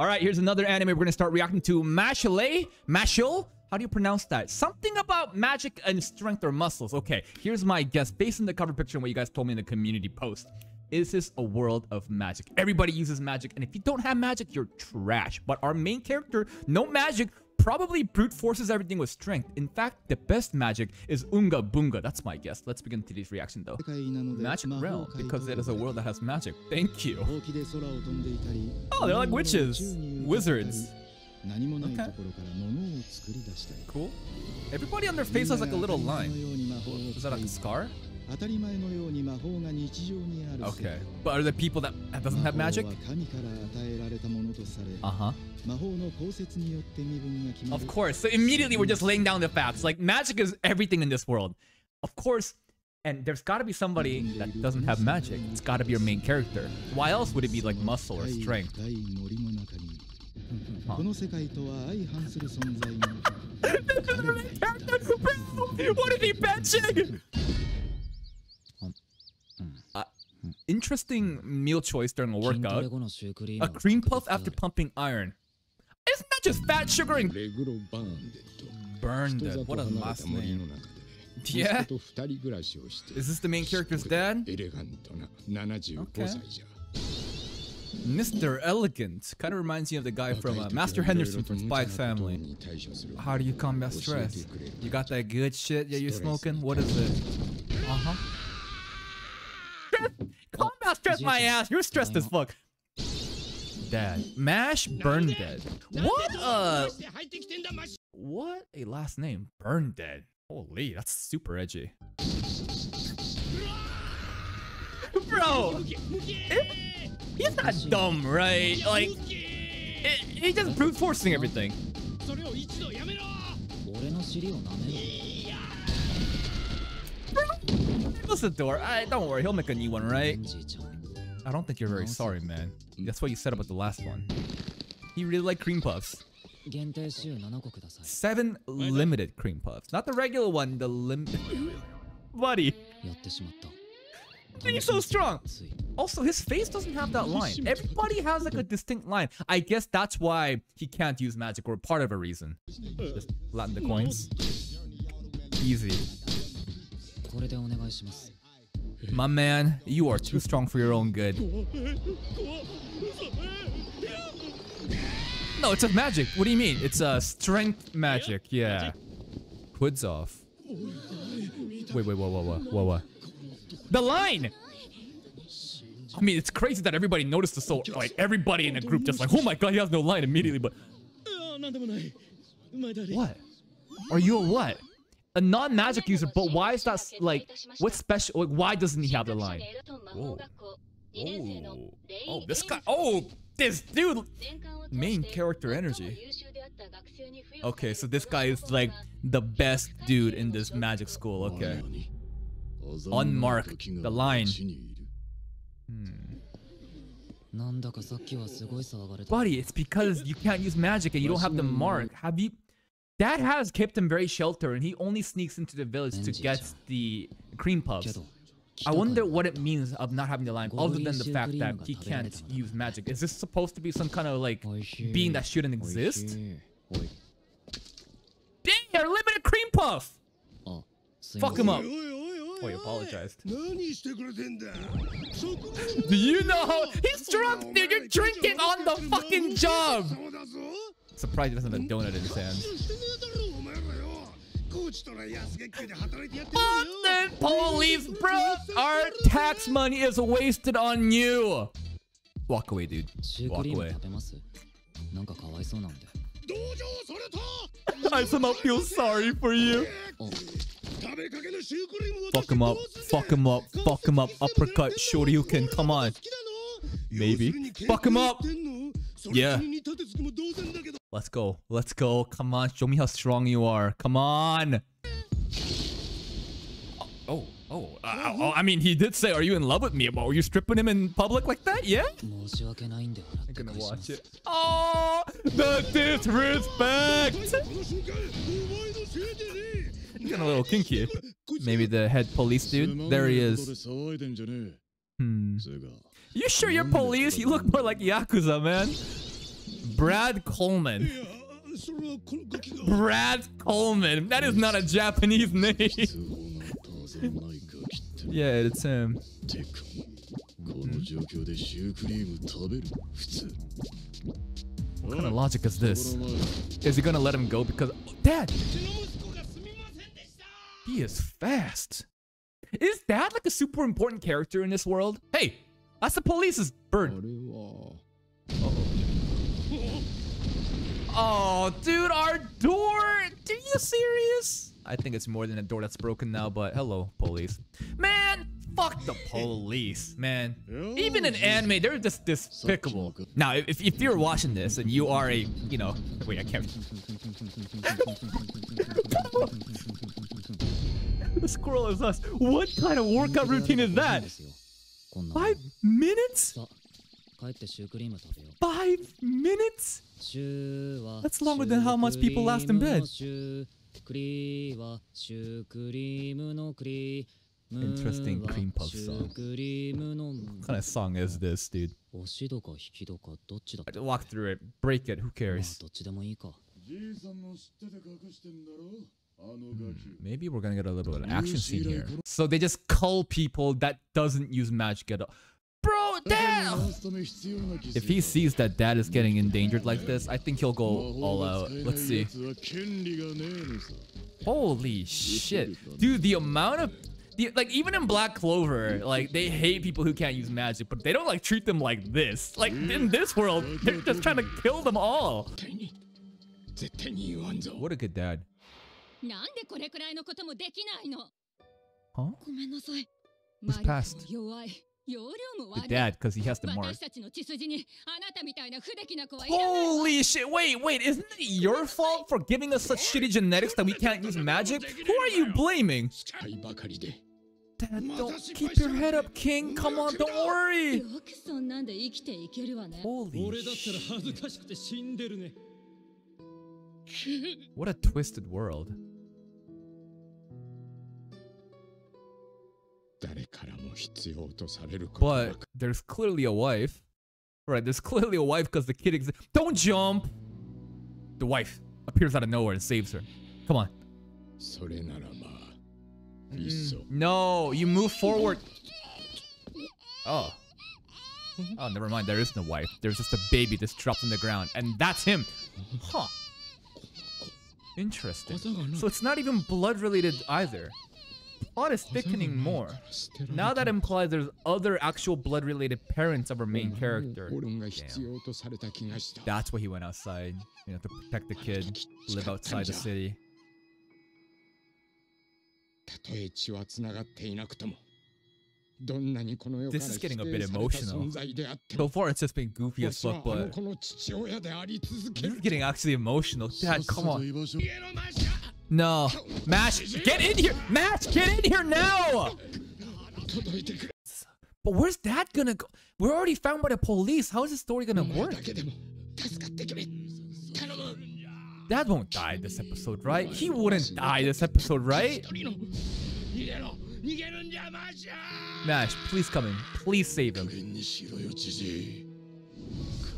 All right, here's another anime we're gonna start reacting to. Mashle, Mashal. How do you pronounce that? Something about magic and strength or muscles. Okay, here's my guess based on the cover picture and what you guys told me in the community post. Is this a world of magic? Everybody uses magic, and if you don't have magic, you're trash. But our main character, no magic, probably brute forces everything with strength. In fact, the best magic is Unga Bunga. That's my guess. Let's begin today's reaction though. Magic realm, because it is a world that has magic. Thank you. Oh, they're like witches, wizards. Okay. Cool. Everybody on their face has like a little line. Is that like a scar? Okay. But are there people that doesn't have magic? Uh-huh. Of course. So immediately we're just laying down the facts. Like magic is everything in this world. Of course, and there's got to be somebody that doesn't have magic. It's got to be your main character. Why else would it be like muscle or strength? Huh. what is he benching? Interesting meal choice during a workout. A cream puff after pumping iron. Isn't that just fat, sugar, and burned? What a last name. Yeah? Is this the main character's dad? Okay. Mr. Elegant. Kind of reminds me of the guy from uh, Master Henderson from Spy Family. How do you combat stress? You got that good shit that you're smoking? What is it? Uh-huh. My ass! You're stressed as fuck. Dad. Mash Burnedead. What uh What a last name. Burnedead. Holy, that's super edgy. Bro! It, he's not dumb, right? Like, it, he just brute forcing everything. Close the door. I, don't worry, he'll make a new one, right? I don't think you're very sorry, man. That's what you said about the last one. He really liked cream puffs. Seven limited cream puffs. Not the regular one, the lim... Buddy. He's so strong. Also, his face doesn't have that line. Everybody has like a distinct line. I guess that's why he can't use magic or part of a reason. Just Latin the coins. Easy. My man, you are too strong for your own good. No, it's a magic. What do you mean? It's a strength magic. Yeah. Hood's off. Wait, wait, whoa, whoa, whoa, whoa, whoa. The line! I mean, it's crazy that everybody noticed the soul. Like, everybody in the group just like, oh my god, he has no line immediately, but... What? Are you a what? A non-magic user, but why is that, like, what's special? Like, why doesn't he have the line? Whoa. Oh, oh this guy. Oh, this dude. Main character energy. Okay, so this guy is like the best dude in this magic school. Okay. Unmarked. The line. Hmm. Buddy, it's because you can't use magic and you don't have the mark. Have you... Dad has kept him very sheltered and he only sneaks into the village to get the cream puffs. I wonder what it means of not having the line other than the fact that he can't use magic. Is this supposed to be some kind of like being that shouldn't exist? Dang, a limited cream puff! Fuck him up. Oh, he apologized. Do you know how he's drunk, dude? You're drinking on the fucking job. Surprised he doesn't have a donut in his hand. Fuck police, bro! Our tax money is wasted on you. Walk away, dude. Walk away. I somehow feel sorry for you. Fuck him up. Fuck him up. Fuck him up. Uppercut. can Come on. Maybe. Fuck him up. Yeah. Let's go. Let's go. Come on. Show me how strong you are. Come on. Oh, oh, uh, oh, I mean, he did say, are you in love with me? Were you stripping him in public like that? Yeah? I'm gonna watch it. Oh, the disrespect! Getting a little kinky. Maybe the head police dude? There he is. Hmm. You sure you're police? You look more like Yakuza, man. Brad Coleman. Brad Coleman. That is not a Japanese name. yeah, it's him. What kind of logic is this? Is he gonna let him go because- oh, Dad! He is fast. Is Dad like a super important character in this world? Hey! That's the police's bird. Oh, dude, our door. Are you serious? I think it's more than a door that's broken now, but hello, police. Man, fuck the police, man. Even in anime, they're just despicable. Now, if, if you're watching this and you are a, you know, wait, I can't. the squirrel is us. What kind of workout routine is that? Five minutes? Five minutes? That's longer than how much people last in bed. Interesting cream puff song. What kind of song is this, dude? Walk through it, break it, who cares? Mm, maybe we're gonna get a little bit of an action scene here. So they just cull people that doesn't use magic at all. Bro, dad! If he sees that dad is getting endangered like this, I think he'll go all out. Let's see. Holy shit. Dude, the amount of... The, like, even in Black Clover, like, they hate people who can't use magic, but they don't, like, treat them like this. Like, in this world, they're just trying to kill them all. What a good dad. Huh? Who's passed? The dad, because he has to mark. Holy shit, wait, wait, isn't it your fault for giving us such shitty genetics that we can't use magic? Who are you blaming? Dad, don't keep your head up, King. Come on, don't worry. Holy shit. What a twisted world. But there's clearly a wife. Right, there's clearly a wife because the kid exists. Don't jump! The wife appears out of nowhere and saves her. Come on. Mm, no, you move forward. Oh. Oh, never mind. There is no wife. There's just a baby that's dropped on the ground. And that's him. Huh. Interesting. So it's not even blood related either Plot is thickening more. Now that implies there's other actual blood related parents of our main character. 俺が必要とされた気がした That's why he went outside, you know, to protect the kid, live outside the city. たとえ血はつながっていなくともどんなにこの世から This is 否定 getting a bit された emotional. 存在であっても So far, it's just been goofy わ as しは fuck, あの but 子の父親であり続け this る is getting actually emotional. Dad, come on. No. Mash, get in here. Mash, get in here now. But where's that gonna go? We're already found by the police. How is this story gonna work? Dad won't die this episode, right? He wouldn't die this episode, right? Mash, please come in. Please save him.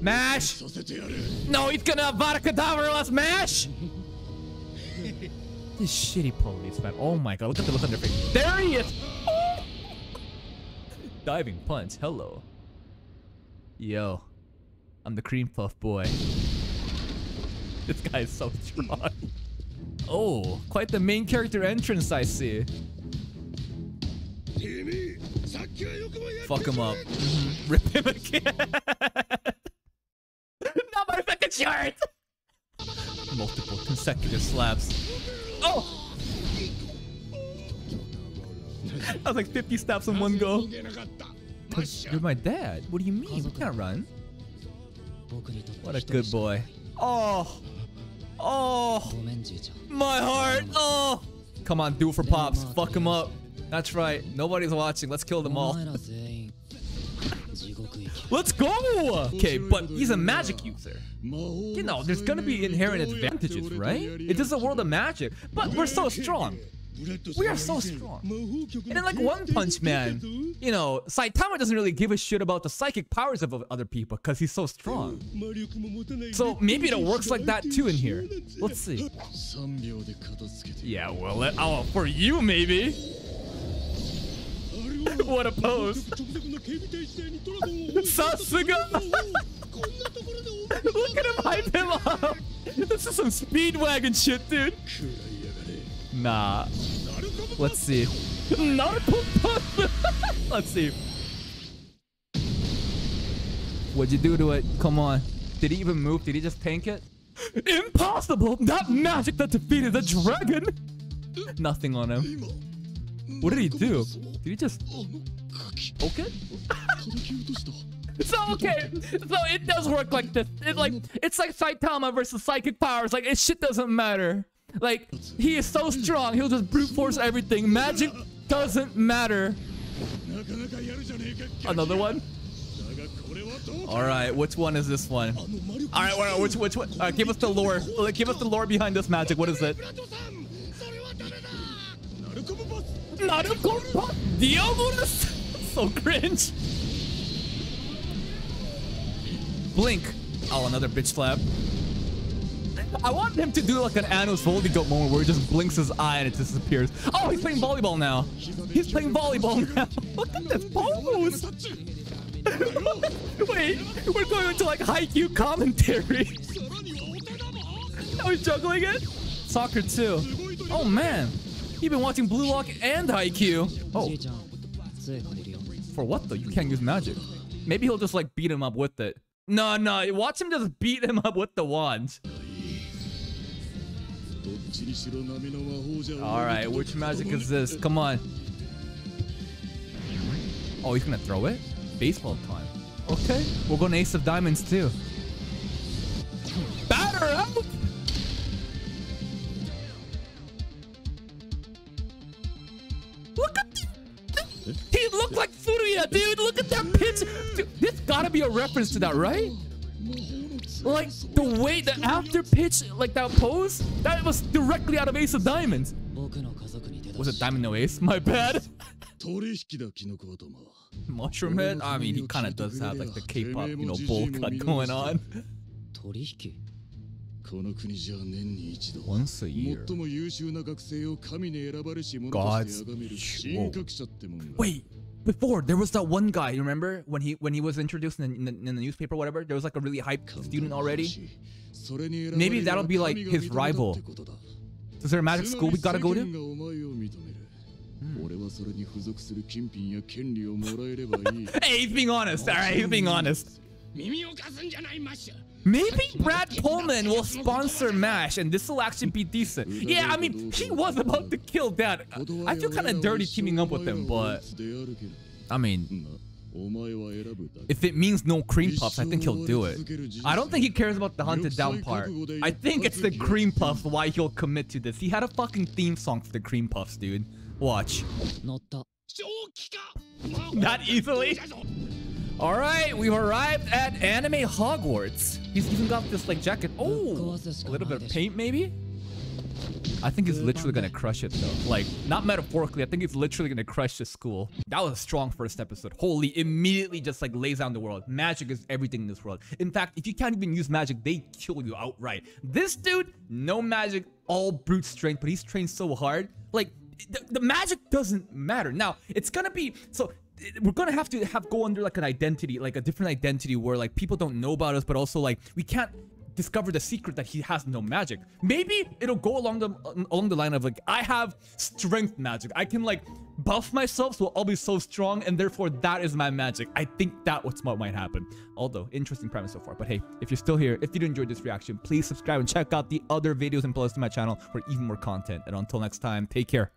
Mash! No, he's gonna Avada cadaver us, Mash! this shitty police man. Oh my god, look at the look on their face. There he is! Diving punch, hello. Yo, I'm the cream puff boy. This guy is so strong. Oh, quite the main character entrance I see. Fuck him up. Rip him again. Not my fucking shirt! Multiple consecutive slaps. Oh! I was like 50 stops in one go. You're my dad. What do you mean? You can't run. What a good boy. Oh. Oh. My heart. Oh. Come on, do it for Pops. Fuck him up. That's right. Nobody's watching. Let's kill them all. Let's go. Okay, but he's a magic user. You know, there's gonna be inherent advantages, right? It is a world of magic, but we're so strong. We are so strong. And then like One Punch Man, you know, Saitama doesn't really give a shit about the psychic powers of other people because he's so strong. So maybe it works like that too in here. Let's see. Yeah, well, oh, for you maybe. what a pose. Sasuga! Look at him hype him up! This is some speedwagon shit, dude. Nah. Let's see. Let's see. What'd you do to it? Come on. Did he even move? Did he just tank it? Impossible! That magic that defeated the dragon! Nothing on him. What did he do? Did he just... Okay? so okay, so it does work like this. It like it's like Saitama versus psychic powers. Like it shit doesn't matter. Like he is so strong, he'll just brute force everything. Magic doesn't matter. Another one. All right, which one is this one? All right, which which one? All right, give us the lore. Give us the lore behind this magic. What is it? 나를 곰파 디아보르스 so cringe blink oh another bitch slap I want him to do like an Anos Voldigo moment where he just blinks his eye and it disappears. Oh, he's playing volleyball now. He's playing volleyball now. Look at this pose. Wait, we're going into like Haikyuu commentary. Are we juggling it? Soccer too. Oh man. You've been watching Blue Lock and Haikyuu. Oh. For what though? You can't use magic. Maybe he'll just like beat him up with it. No, no. Watch him just beat him up with the wand. Alright, which magic is this? Come on. Oh, he's gonna throw it? Baseball time. Okay, we're going Ace of Diamonds too. Batter up! look like Furuya, dude. Look at that pitch. Dude, this gotta be a reference to that, right? Like, the way, the after pitch, like that pose, that was directly out of Ace of Diamonds. Was it Diamond No Ace? My bad. Mushroom Head? I mean, he kind of does have like the K-pop, you know, bowl cut going on. Once a year. God's... Whoa. Wait, before there was that one guy, remember when he when he was introduced in the, in the, in the newspaper, whatever. There was like a really hype student already. Maybe that'll be like his rival. Is there a magic school we gotta go to? Hmm. Hey, he's being honest. All right, he's being honest. Maybe Brad Pullman will sponsor MASH and this will actually be decent. Yeah, I mean, he was about to kill that. I feel kind of dirty teaming up with him, but... I mean... If it means no cream puffs, I think he'll do it. I don't think he cares about the hunted down part. I think it's the cream puffs why he'll commit to this. He had a fucking theme song for the cream puffs, dude. Watch. Not easily? Alright, we've arrived at Anime Hogwarts. He's even got this like jacket. Oh, a little bit of paint maybe. I think he's literally gonna crush it though. Like, not metaphorically. I think he's literally gonna crush the school. That was a strong first episode. Holy, immediately just like lays down the world. Magic is everything in this world. In fact, if you can't even use magic, they kill you outright. This dude, no magic, all brute strength, but he's trained so hard. Like, the, the magic doesn't matter. Now, it's gonna be so we're gonna have to have go under like an identity, like a different identity where like people don't know about us, but also like we can't discover the secret that he has no magic. Maybe it'll go along the along the line of like I have strength magic. I can like buff myself so I'll be so strong, and therefore that is my magic. I think that what's what might happen. Although interesting premise so far. But hey, if you're still here, if you enjoyed this reaction, please subscribe and check out the other videos and playlist to my channel for even more content. And until next time, take care.